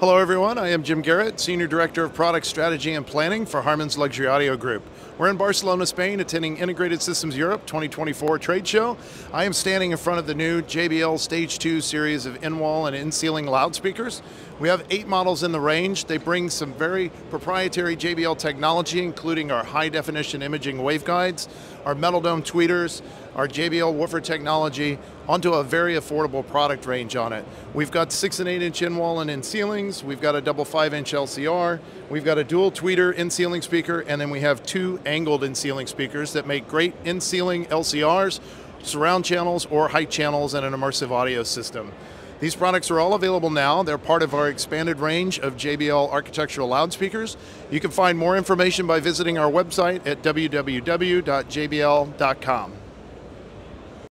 Hello, everyone. I am Jim Garrett, Senior Director of Product Strategy and Planning for Harman's Luxury Audio Group. We're in Barcelona, Spain, attending Integrated Systems Europe 2024 trade show. I am standing in front of the new JBL Stage 2 series of in-wall and in-ceiling loudspeakers. We have eight models in the range. They bring some very proprietary JBL technology, including our high-definition imaging waveguides, our metal dome tweeters, our JBL woofer technology, onto a very affordable product range on it. We've got six and eight inch in-wall and in-ceilings, we've got a double five inch LCR, we've got a dual tweeter in-ceiling speaker, and then we have two angled in-ceiling speakers that make great in-ceiling LCRs, surround channels, or height channels and an immersive audio system. These products are all available now. They're part of our expanded range of JBL architectural loudspeakers. You can find more information by visiting our website at www.jbl.com.